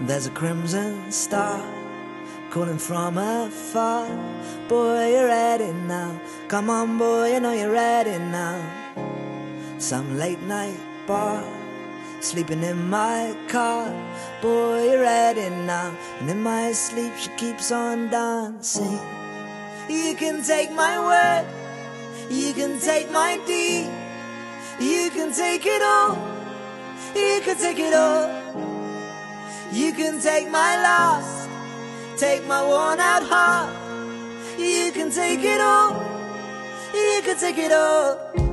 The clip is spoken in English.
There's a crimson star calling from afar. Boy, you're ready now. Come on, boy, you know you're ready now. Some late night bar, sleeping in my car. Boy, you're ready now. And in my sleep, she keeps on dancing. You can take my word, you can take my deed, you can take it all, you can take it all. You can take my loss, take my worn out heart. You can take it all, you can take it all.